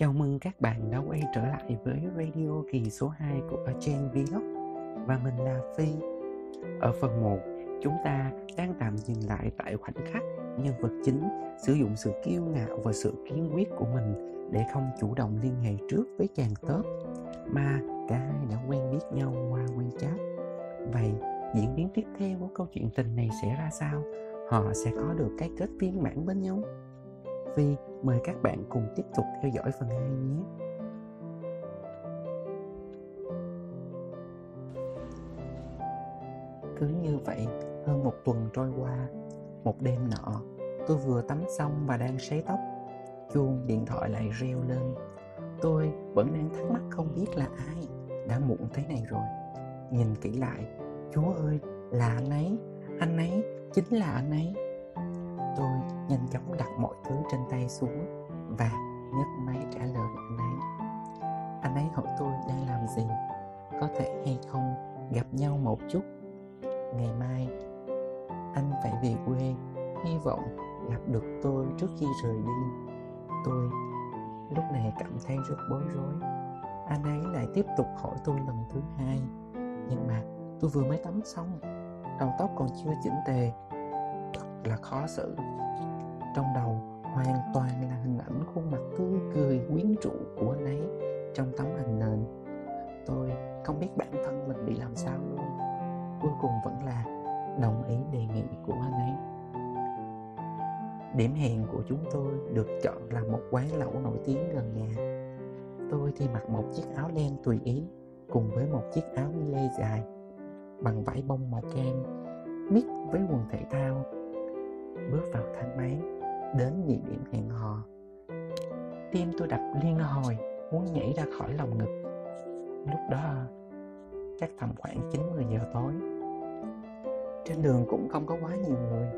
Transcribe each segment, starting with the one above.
Chào mừng các bạn đã quay trở lại với radio kỳ số 2 của Gen Vlog Và mình là Phi Ở phần 1, chúng ta đang tạm dừng lại tại khoảnh khắc nhân vật chính sử dụng sự kiêu ngạo và sự kiên quyết của mình để không chủ động liên hệ trước với chàng tớp mà cả hai đã quen biết nhau qua WeChat. Vậy, diễn biến tiếp theo của câu chuyện tình này sẽ ra sao? Họ sẽ có được cái kết viên mãn bên nhau? Vi, mời các bạn cùng tiếp tục theo dõi phần 2 nhé. Cứ như vậy, hơn một tuần trôi qua, một đêm nọ, tôi vừa tắm xong và đang sấy tóc. Chuông điện thoại lại reo lên. Tôi vẫn đang thắc mắc không biết là ai, đã muộn thế này rồi. Nhìn kỹ lại, chúa ơi, là anh ấy, anh ấy, chính là anh ấy tôi nhanh chóng đặt mọi thứ trên tay xuống và nhấc máy trả lời anh ấy. Anh ấy hỏi tôi đang làm gì, có thể hay không gặp nhau một chút. Ngày mai, anh phải về quê, hy vọng gặp được tôi trước khi rời đi. Tôi lúc này cảm thấy rất bối rối. Anh ấy lại tiếp tục hỏi tôi lần thứ hai, nhưng mà tôi vừa mới tắm xong, đầu tóc còn chưa chỉnh tề là khó xử. Trong đầu hoàn toàn là hình ảnh khuôn mặt tươi cười, quyến rũ của anh ấy trong tấm hình nền. Tôi không biết bản thân mình bị làm sao luôn. Cuối cùng vẫn là đồng ý đề nghị của anh ấy. Điểm hẹn của chúng tôi được chọn là một quán lẩu nổi tiếng gần nhà. Tôi thì mặc một chiếc áo len tùy ý, cùng với một chiếc áo lê dài, bằng vải bông màu cam, mix với quần thể thao bước vào thang máy đến địa điểm hẹn hò. Tim tôi đập liên hồi, muốn nhảy ra khỏi lòng ngực. Lúc đó, chắc tầm khoảng 9 giờ tối. Trên đường cũng không có quá nhiều người.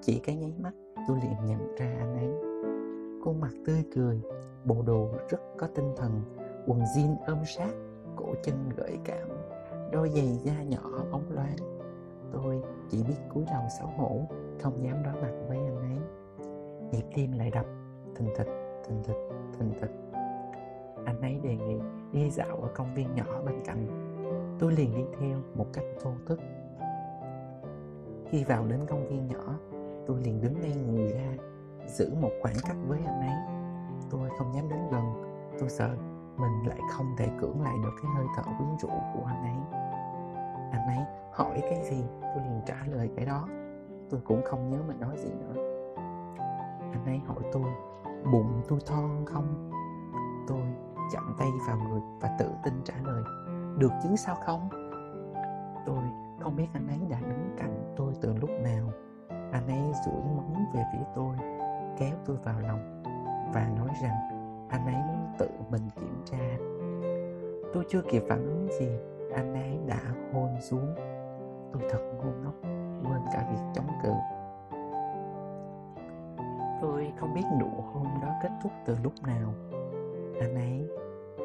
Chỉ cái nháy mắt, tôi liền nhận ra anh ấy. Khuôn mặt tươi cười, bộ đồ rất có tinh thần, quần jean ôm sát, cổ chân gợi cảm, đôi giày da nhỏ bóng loáng tôi chỉ biết cúi đầu xấu hổ, không dám đối mặt với anh ấy. Nhịp tim lại đập, thình thịch thình thịch thình thịch. Anh ấy đề nghị đi dạo ở công viên nhỏ bên cạnh. Tôi liền đi theo một cách vô thức. Khi vào đến công viên nhỏ, tôi liền đứng ngay người ra, giữ một khoảng cách với anh ấy. Tôi không dám đến gần, tôi sợ mình lại không thể cưỡng lại được cái hơi thở quyến rũ của anh ấy anh ấy hỏi cái gì, tôi liền trả lời cái đó. Tôi cũng không nhớ mình nói gì nữa. Anh ấy hỏi tôi, bụng tôi thon không? Tôi chạm tay vào người và tự tin trả lời, được chứ, sao không? Tôi không biết anh ấy đã đứng cạnh tôi từ lúc nào. Anh ấy duỗi móng về phía tôi, kéo tôi vào lòng và nói rằng anh ấy muốn tự mình kiểm tra. Tôi chưa kịp phản ứng gì anh ấy đã hôn xuống. Tôi thật ngu ngốc quên cả việc chống cự. Tôi không biết nụ hôn đó kết thúc từ lúc nào. Anh ấy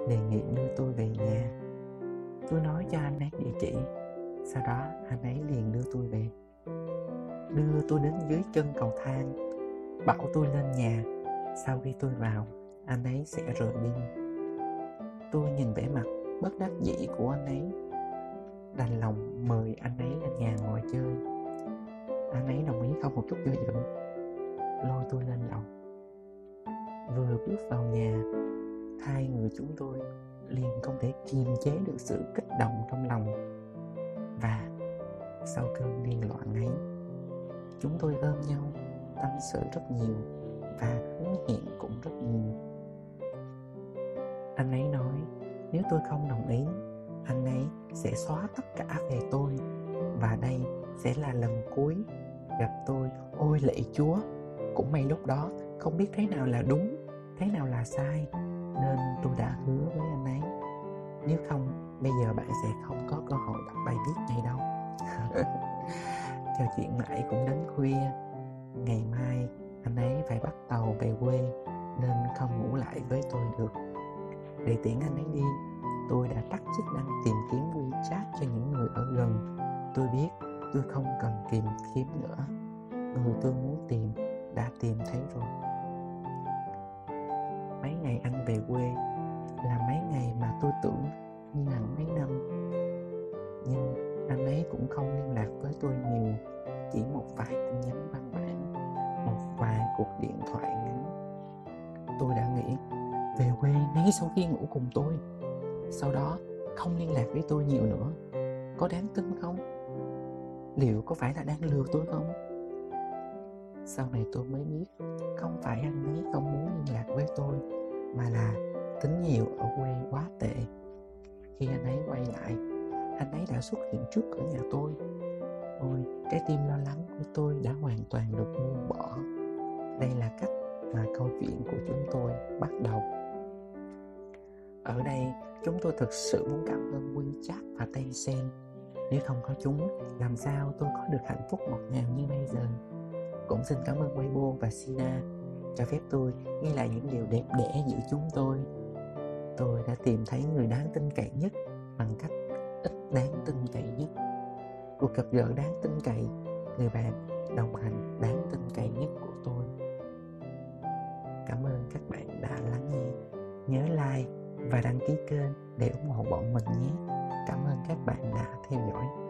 đề nghị đưa tôi về nhà. Tôi nói cho anh ấy địa chỉ. Sau đó, anh ấy liền đưa tôi về. Đưa tôi đến dưới chân cầu thang, bảo tôi lên nhà. Sau khi tôi vào, anh ấy sẽ rời đi. Tôi nhìn vẻ mặt bất đắc dĩ của anh ấy. Đành lòng mời anh ấy lên nhà ngồi chơi. Anh ấy đồng ý không một chút do dự, lôi tôi lên lầu. Vừa bước vào nhà, hai người chúng tôi liền không thể kiềm chế được sự kích động trong lòng. Và sau cơn điên loạn ấy, chúng tôi ôm nhau, tâm sự rất nhiều và hứa hẹn cũng rất nhiều. Anh ấy nói nếu tôi không đồng ý, anh ấy sẽ xóa tất cả về tôi. Và đây sẽ là lần cuối gặp tôi. Ôi lạy chúa, cũng may lúc đó không biết thế nào là đúng, thế nào là sai, nên tôi đã hứa với anh ấy. Nếu không, bây giờ bạn sẽ không có cơ hội đọc bài viết này đâu. Trò chuyện mãi cũng đến khuya, ngày mai anh ấy phải bắt tàu về quê, nên không ngủ lại với tôi được để tiễn anh ấy đi, tôi đã tắt chức năng tìm kiếm WeChat cho những người ở gần. Tôi biết tôi không cần tìm kiếm nữa. Người tôi muốn tìm đã tìm thấy rồi. Mấy ngày anh về quê là mấy ngày mà tôi tưởng như hẳn mấy năm. Nhưng anh ấy cũng không liên lạc với tôi nhiều, chỉ một vài tin nhắn văn bản một vài cuộc điện ngay sau khi ngủ cùng tôi. Sau đó, không liên lạc với tôi nhiều nữa. Có đáng tin không? Liệu có phải là đang lừa tôi không? Sau này tôi mới biết, không phải anh ấy không muốn liên lạc với tôi, mà là tín hiệu ở quê quá tệ. Khi anh ấy quay lại, anh ấy đã xuất hiện trước cửa nhà tôi. Ôi, trái tim lo lắng của tôi đã hoàn toàn được buông bỏ. Đây là cách mà câu chuyện của chúng tôi bắt đầu ở đây, chúng tôi thực sự muốn cảm ơn WeChat và Tencent nếu không có chúng, làm sao tôi có được hạnh phúc ngọt ngào như bây giờ? Cũng xin cảm ơn Weibo và Sina cho phép tôi ghi lại những điều đẹp đẽ giữa chúng tôi. Tôi đã tìm thấy người đáng tin cậy nhất bằng cách ít đáng tin cậy nhất. Cuộc gặp gỡ đáng tin cậy, người bạn đồng hành đáng và đăng ký kênh để ủng hộ bọn mình nhé. Cảm ơn các bạn đã theo dõi.